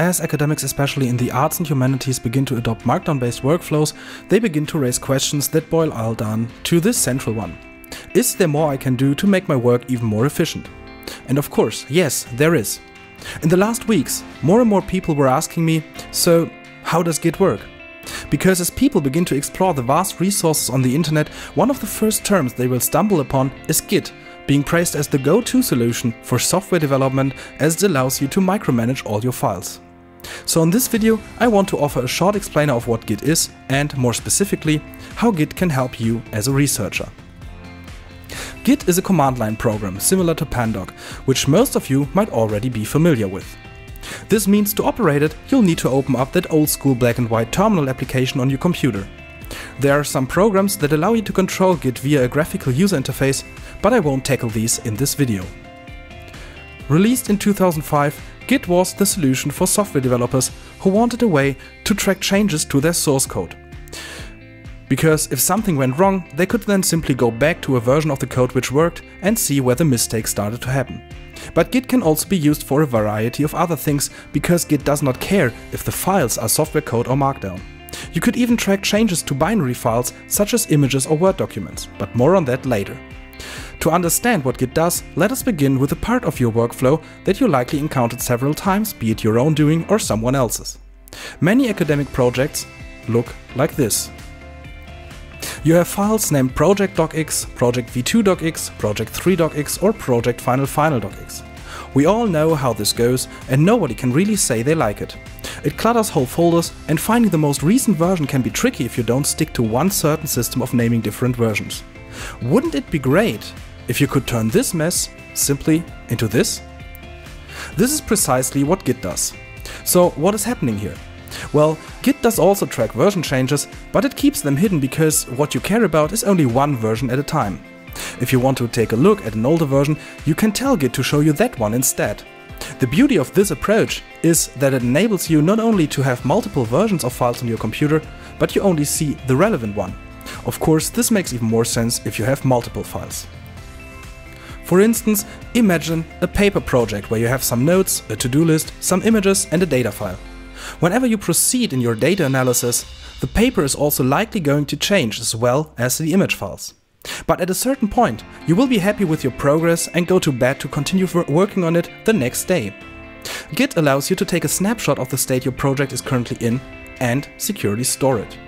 as academics especially in the arts and humanities begin to adopt markdown-based workflows, they begin to raise questions that boil all down to this central one. Is there more I can do to make my work even more efficient? And of course, yes, there is. In the last weeks, more and more people were asking me, so how does Git work? Because as people begin to explore the vast resources on the internet, one of the first terms they will stumble upon is Git, being praised as the go-to solution for software development as it allows you to micromanage all your files. So in this video I want to offer a short explainer of what Git is and, more specifically, how Git can help you as a researcher. Git is a command line program similar to Pandoc, which most of you might already be familiar with. This means to operate it, you'll need to open up that old school black and white terminal application on your computer. There are some programs that allow you to control Git via a graphical user interface, but I won't tackle these in this video. Released in 2005, Git was the solution for software developers who wanted a way to track changes to their source code. Because if something went wrong, they could then simply go back to a version of the code which worked and see where the mistake started to happen. But Git can also be used for a variety of other things, because Git does not care if the files are software code or markdown. You could even track changes to binary files such as images or Word documents, but more on that later. To understand what Git does, let us begin with a part of your workflow that you likely encountered several times, be it your own doing or someone else's. Many academic projects look like this. You have files named project.docx, project v2.docx, project3.docx or project final. We all know how this goes and nobody can really say they like it. It clutters whole folders and finding the most recent version can be tricky if you don't stick to one certain system of naming different versions. Wouldn't it be great if you could turn this mess simply into this? This is precisely what Git does. So what is happening here? Well, Git does also track version changes, but it keeps them hidden because what you care about is only one version at a time. If you want to take a look at an older version, you can tell Git to show you that one instead. The beauty of this approach is that it enables you not only to have multiple versions of files on your computer, but you only see the relevant one. Of course, this makes even more sense if you have multiple files. For instance, imagine a paper project where you have some notes, a to-do list, some images and a data file. Whenever you proceed in your data analysis, the paper is also likely going to change as well as the image files. But at a certain point, you will be happy with your progress and go to bed to continue working on it the next day. Git allows you to take a snapshot of the state your project is currently in and securely store it.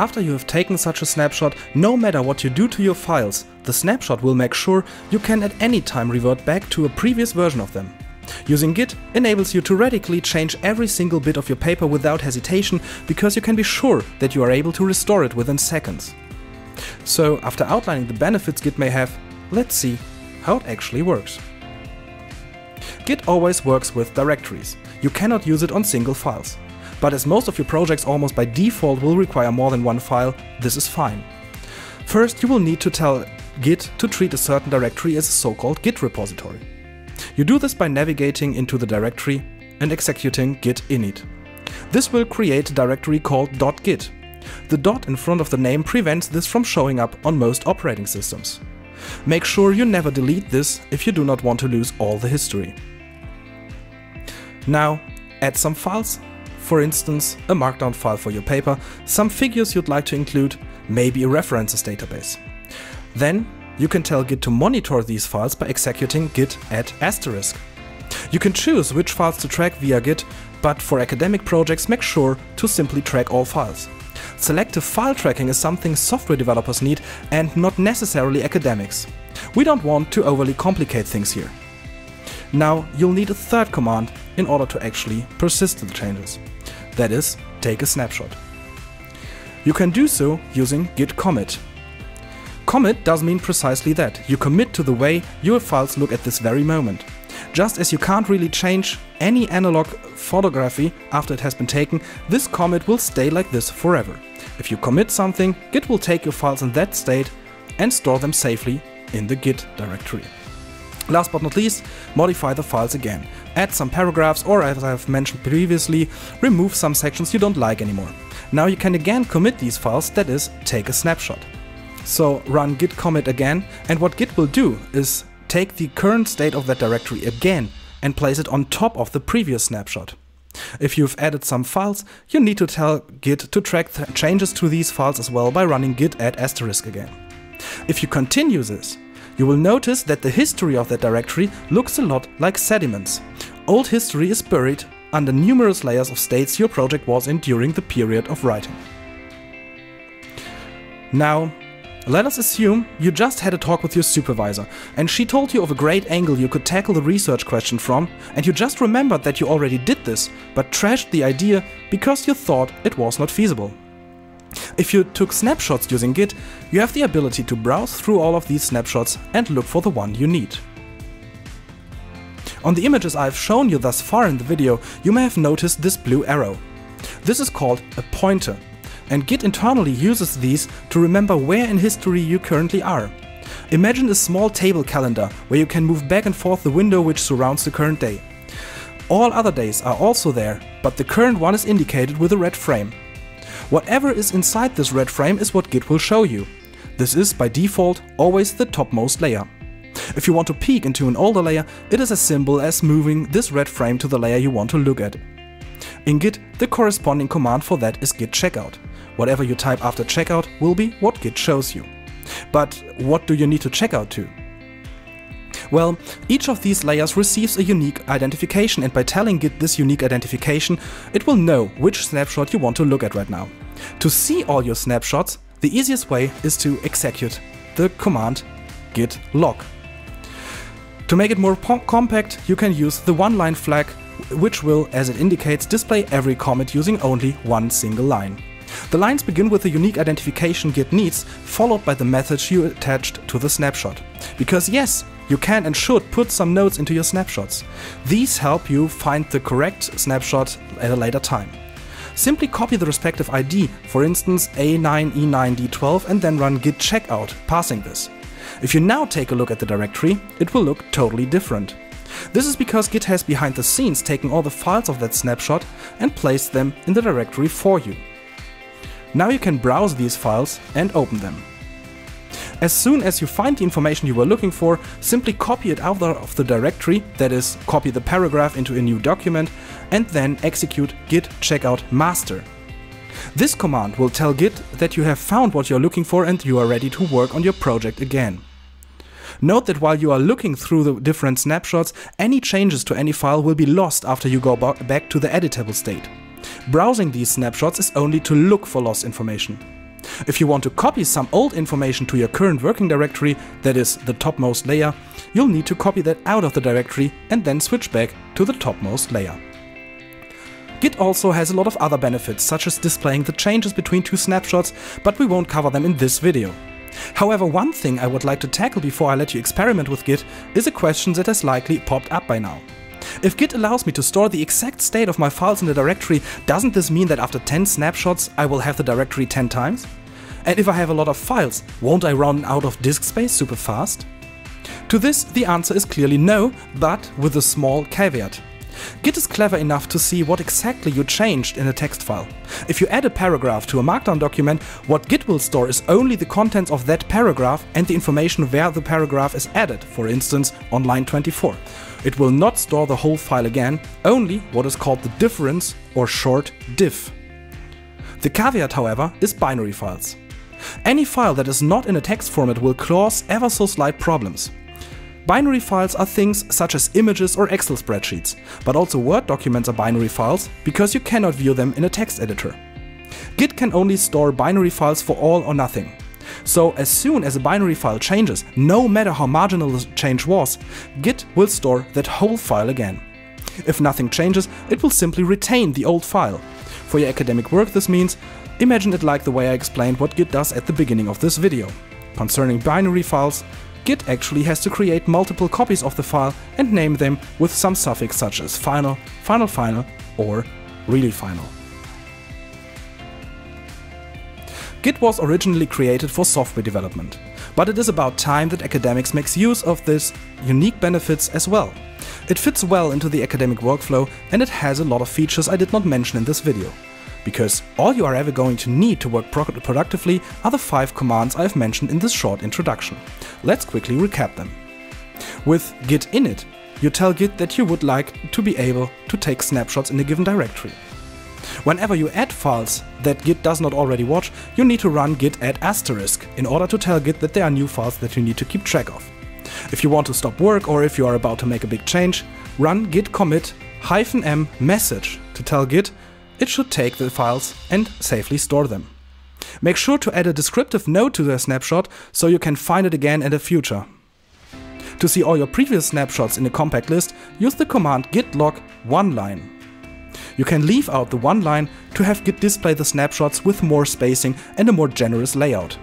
After you have taken such a snapshot, no matter what you do to your files, the snapshot will make sure you can at any time revert back to a previous version of them. Using Git enables you to radically change every single bit of your paper without hesitation because you can be sure that you are able to restore it within seconds. So after outlining the benefits Git may have, let's see how it actually works. Git always works with directories. You cannot use it on single files. But as most of your projects almost by default will require more than one file, this is fine. First, you will need to tell Git to treat a certain directory as a so-called Git repository. You do this by navigating into the directory and executing git init. This will create a directory called .git. The dot in front of the name prevents this from showing up on most operating systems. Make sure you never delete this if you do not want to lose all the history. Now, add some files, for instance a markdown file for your paper, some figures you'd like to include, maybe a references database. Then you can tell Git to monitor these files by executing git add asterisk. You can choose which files to track via Git, but for academic projects make sure to simply track all files. Selective file tracking is something software developers need and not necessarily academics. We don't want to overly complicate things here. Now you'll need a third command in order to actually persist the changes. That is, take a snapshot. You can do so using git commit. Commit does mean precisely that. You commit to the way your files look at this very moment. Just as you can't really change any analog photography after it has been taken, this commit will stay like this forever. If you commit something, Git will take your files in that state and store them safely in the Git directory. Last but not least, modify the files again. Add some paragraphs or as I have mentioned previously, remove some sections you don't like anymore. Now you can again commit these files, that is, take a snapshot. So run git commit again, and what git will do is take the current state of that directory again and place it on top of the previous snapshot. If you've added some files, you need to tell Git to track changes to these files as well by running git add asterisk again. If you continue this, you will notice that the history of that directory looks a lot like sediments. Old history is buried under numerous layers of states your project was in during the period of writing. Now, let us assume you just had a talk with your supervisor and she told you of a great angle you could tackle the research question from and you just remembered that you already did this but trashed the idea because you thought it was not feasible. If you took snapshots using Git, you have the ability to browse through all of these snapshots and look for the one you need. On the images I've shown you thus far in the video, you may have noticed this blue arrow. This is called a pointer and Git internally uses these to remember where in history you currently are. Imagine a small table calendar where you can move back and forth the window which surrounds the current day. All other days are also there, but the current one is indicated with a red frame. Whatever is inside this red frame is what Git will show you. This is, by default, always the topmost layer. If you want to peek into an older layer, it is as simple as moving this red frame to the layer you want to look at. In Git, the corresponding command for that is git checkout. Whatever you type after checkout will be what Git shows you. But what do you need to check out to? Well, each of these layers receives a unique identification and by telling Git this unique identification, it will know which snapshot you want to look at right now. To see all your snapshots, the easiest way is to execute the command git log. To make it more compact, you can use the one-line flag, which will, as it indicates, display every commit using only one single line. The lines begin with the unique identification Git needs, followed by the method you attached to the snapshot. Because yes, you can and should put some notes into your snapshots. These help you find the correct snapshot at a later time. Simply copy the respective ID, for instance A9E9D12 and then run git checkout, passing this. If you now take a look at the directory, it will look totally different. This is because Git has behind the scenes taken all the files of that snapshot and placed them in the directory for you. Now you can browse these files and open them. As soon as you find the information you were looking for, simply copy it out of the directory, that is, copy the paragraph into a new document, and then execute git checkout master. This command will tell Git that you have found what you're looking for and you are ready to work on your project again. Note that while you are looking through the different snapshots, any changes to any file will be lost after you go back to the editable state. Browsing these snapshots is only to look for lost information. If you want to copy some old information to your current working directory, that is, the topmost layer, you'll need to copy that out of the directory and then switch back to the topmost layer. Git also has a lot of other benefits, such as displaying the changes between two snapshots, but we won't cover them in this video. However, one thing I would like to tackle before I let you experiment with Git is a question that has likely popped up by now. If Git allows me to store the exact state of my files in the directory, doesn't this mean that after 10 snapshots I will have the directory 10 times? And if I have a lot of files, won't I run out of disk space super fast? To this, the answer is clearly no, but with a small caveat. Git is clever enough to see what exactly you changed in a text file. If you add a paragraph to a markdown document, what Git will store is only the contents of that paragraph and the information where the paragraph is added, for instance on line 24. It will not store the whole file again, only what is called the difference or short diff. The caveat, however, is binary files. Any file that is not in a text format will cause ever so slight problems. Binary files are things such as images or Excel spreadsheets, but also Word documents are binary files because you cannot view them in a text editor. Git can only store binary files for all or nothing. So as soon as a binary file changes, no matter how marginal the change was, Git will store that whole file again. If nothing changes, it will simply retain the old file. For your academic work this means, imagine it like the way I explained what Git does at the beginning of this video. Concerning binary files, Git actually has to create multiple copies of the file and name them with some suffix such as final, final final or really final. Git was originally created for software development, but it is about time that academics makes use of this unique benefits as well. It fits well into the academic workflow and it has a lot of features I did not mention in this video. Because all you are ever going to need to work productively are the 5 commands I have mentioned in this short introduction. Let's quickly recap them. With git init, you tell Git that you would like to be able to take snapshots in a given directory. Whenever you add files that Git does not already watch, you need to run git add asterisk in order to tell Git that there are new files that you need to keep track of. If you want to stop work or if you are about to make a big change, run git commit -m message to tell Git it should take the files and safely store them. Make sure to add a descriptive note to the snapshot so you can find it again in the future. To see all your previous snapshots in a compact list, use the command git log one line. You can leave out the one line to have Git display the snapshots with more spacing and a more generous layout.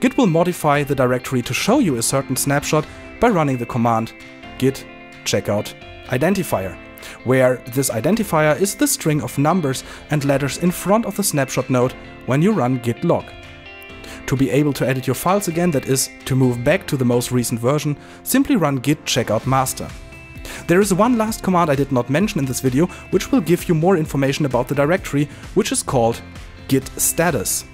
Git will modify the directory to show you a certain snapshot by running the command git checkout identifier, where this identifier is the string of numbers and letters in front of the snapshot node when you run git log. To be able to edit your files again, that is, to move back to the most recent version, simply run git checkout master. There is one last command I did not mention in this video, which will give you more information about the directory, which is called git status.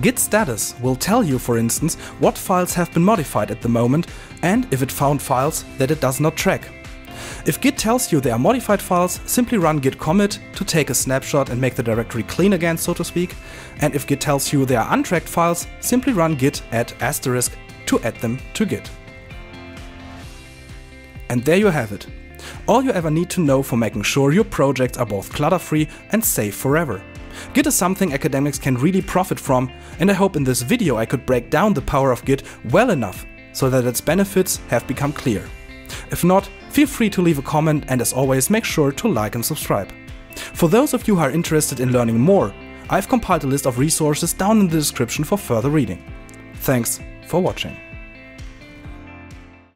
Git status will tell you, for instance, what files have been modified at the moment and if it found files that it does not track. If Git tells you there are modified files, simply run git commit to take a snapshot and make the directory clean again, so to speak. And if Git tells you there are untracked files, simply run git add asterisk to add them to Git. And there you have it. All you ever need to know for making sure your projects are both clutter-free and safe forever. Git is something academics can really profit from, and I hope in this video I could break down the power of Git well enough so that its benefits have become clear. If not, feel free to leave a comment and as always make sure to like and subscribe. For those of you who are interested in learning more, I've compiled a list of resources down in the description for further reading. Thanks for watching.